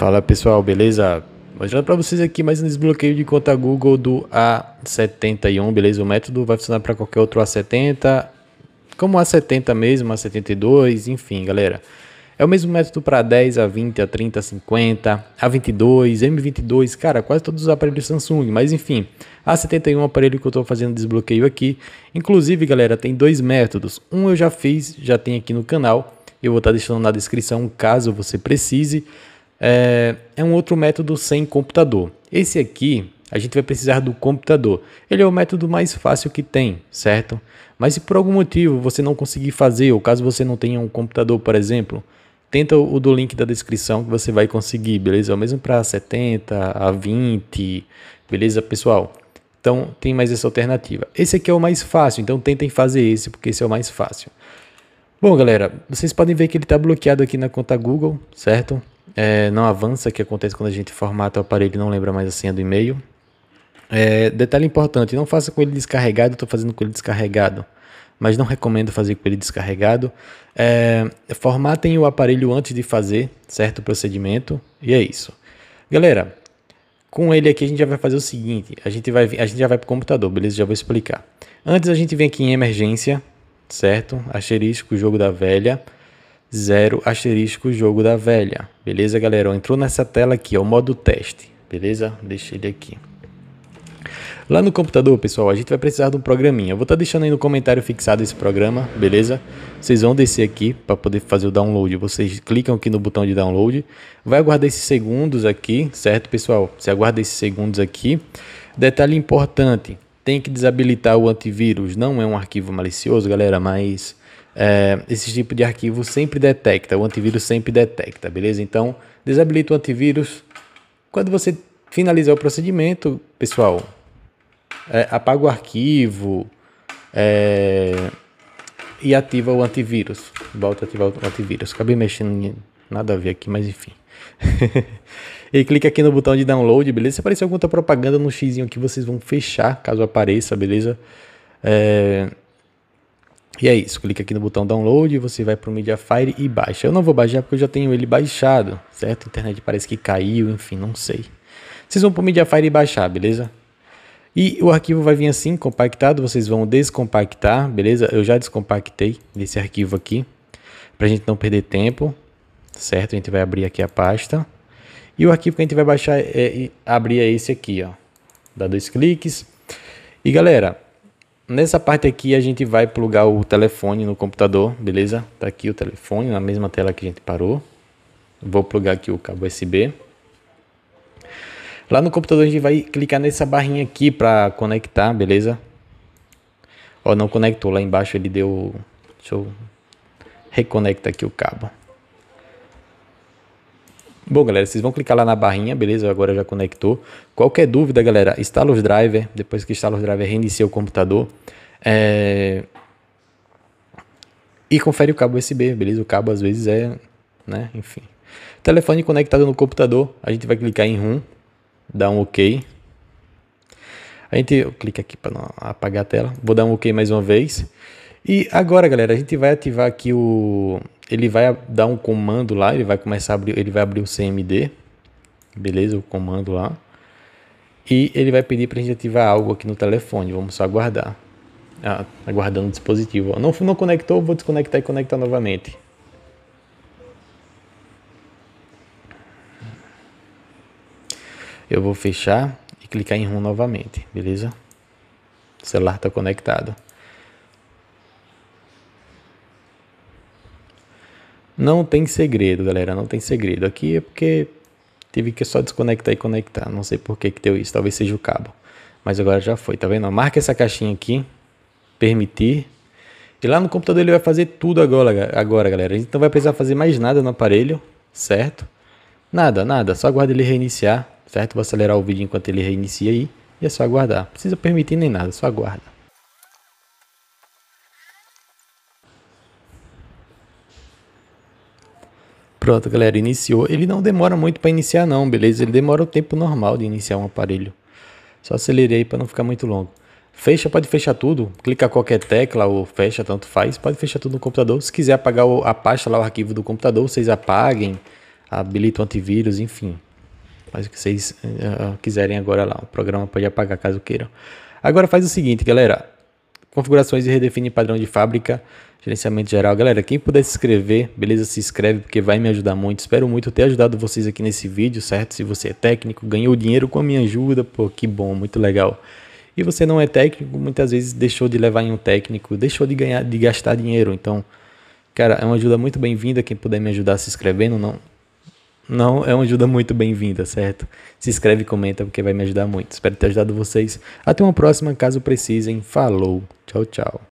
Fala pessoal, beleza? Mostrando para vocês aqui mais um desbloqueio de conta Google do A71, beleza? O método vai funcionar para qualquer outro A70, como A70 mesmo, A72, enfim, galera. É o mesmo método para 10, A20, A30, A50, A22, M22, cara, quase todos os aparelhos Samsung, mas enfim. A71 é um aparelho que eu estou fazendo desbloqueio aqui. Inclusive, galera, tem dois métodos. Um eu já fiz, já tem aqui no canal. Eu vou estar tá deixando na descrição caso você precise é, é um outro método sem computador. Esse aqui, a gente vai precisar do computador. Ele é o método mais fácil que tem, certo? Mas se por algum motivo você não conseguir fazer, ou caso você não tenha um computador, por exemplo, tenta o do link da descrição que você vai conseguir, beleza? O mesmo para 70, a 20, beleza, pessoal? Então tem mais essa alternativa. Esse aqui é o mais fácil, então tentem fazer esse, porque esse é o mais fácil. Bom, galera, vocês podem ver que ele está bloqueado aqui na conta Google, certo? É, não avança, que acontece quando a gente formata o aparelho e não lembra mais a senha do e-mail. É, detalhe importante, não faça com ele descarregado, estou fazendo com ele descarregado, mas não recomendo fazer com ele descarregado. É, formatem o aparelho antes de fazer certo procedimento e é isso. Galera, com ele aqui a gente já vai fazer o seguinte, a gente, vai, a gente já vai para o computador, beleza? Já vou explicar. Antes a gente vem aqui em emergência, certo? Asterisco, jogo da velha zero asterisco jogo da velha. Beleza, galera? Entrou nessa tela aqui, ó, o modo teste. Beleza? Deixa ele aqui. Lá no computador, pessoal, a gente vai precisar de um programinha. Eu vou estar tá deixando aí no comentário fixado esse programa, beleza? Vocês vão descer aqui para poder fazer o download. Vocês clicam aqui no botão de download. Vai aguardar esses segundos aqui, certo, pessoal? Você aguarda esses segundos aqui. Detalhe importante, tem que desabilitar o antivírus. Não é um arquivo malicioso, galera, mas é, esse tipo de arquivo sempre detecta, o antivírus sempre detecta, beleza? Então, desabilita o antivírus. Quando você finalizar o procedimento, pessoal, é, apaga o arquivo é, e ativa o antivírus. Volta a ativar o antivírus. Acabei mexendo nada a ver aqui, mas enfim. e clica aqui no botão de download, beleza? Se aparecer alguma propaganda no x que vocês vão fechar, caso apareça, beleza? É, e é isso, clica aqui no botão download, você vai para o Mediafire e baixa. Eu não vou baixar porque eu já tenho ele baixado, certo? A internet parece que caiu, enfim, não sei. Vocês vão para o Mediafire e baixar, beleza? E o arquivo vai vir assim, compactado, vocês vão descompactar, beleza? Eu já descompactei esse arquivo aqui, para a gente não perder tempo, certo? A gente vai abrir aqui a pasta. E o arquivo que a gente vai baixar, é, é abrir é esse aqui, ó. Dá dois cliques. E galera, Nessa parte aqui a gente vai plugar o telefone no computador, beleza? Tá aqui o telefone na mesma tela que a gente parou. Vou plugar aqui o cabo USB. Lá no computador a gente vai clicar nessa barrinha aqui para conectar, beleza? Ó, não conectou, lá embaixo ele deu... Deixa eu reconectar aqui o cabo. Bom, galera, vocês vão clicar lá na barrinha, beleza? Agora já conectou. Qualquer dúvida, galera, instala os drivers. Depois que instala os drivers, reinicia o computador. É... E confere o cabo USB, beleza? O cabo às vezes é, né? Enfim. Telefone conectado no computador. A gente vai clicar em RUM, dar um OK. A gente clica aqui para apagar a tela. Vou dar um OK mais uma vez. E agora, galera, a gente vai ativar aqui o ele vai dar um comando lá, ele vai começar a abrir, ele vai abrir o CMD, beleza, o comando lá. E ele vai pedir para a gente ativar algo aqui no telefone, vamos só aguardar. Ah, aguardando o dispositivo. Não, não conectou, vou desconectar e conectar novamente. Eu vou fechar e clicar em RUM novamente, beleza? O celular está conectado. Não tem segredo, galera, não tem segredo. Aqui é porque tive que só desconectar e conectar. Não sei por que, que deu isso, talvez seja o cabo. Mas agora já foi, tá vendo? Marca essa caixinha aqui, permitir. E lá no computador ele vai fazer tudo agora, agora, galera. Não vai precisar fazer mais nada no aparelho, certo? Nada, nada. Só aguarda ele reiniciar, certo? Vou acelerar o vídeo enquanto ele reinicia aí. E é só aguardar. Não precisa permitir nem nada, só aguarda. Pronto, galera, iniciou. Ele não demora muito para iniciar não, beleza? Ele demora o tempo normal de iniciar um aparelho. Só acelerei para não ficar muito longo. Fecha, pode fechar tudo. Clica qualquer tecla ou fecha, tanto faz. Pode fechar tudo no computador. Se quiser apagar a pasta lá, o arquivo do computador, vocês apaguem. habilita o antivírus, enfim. Faz o que vocês uh, quiserem agora lá. O programa pode apagar caso queiram. Agora faz o seguinte, galera. Configurações e redefine padrão de fábrica. Gerenciamento geral. Galera, quem puder se inscrever, beleza? Se inscreve porque vai me ajudar muito. Espero muito ter ajudado vocês aqui nesse vídeo, certo? Se você é técnico, ganhou dinheiro com a minha ajuda, pô, que bom, muito legal. E você não é técnico, muitas vezes deixou de levar em um técnico, deixou de ganhar, de gastar dinheiro. Então, cara, é uma ajuda muito bem-vinda. Quem puder me ajudar se inscrevendo, não, não é uma ajuda muito bem-vinda, certo? Se inscreve e comenta porque vai me ajudar muito. Espero ter ajudado vocês. Até uma próxima, caso precisem. Falou. Tchau, tchau.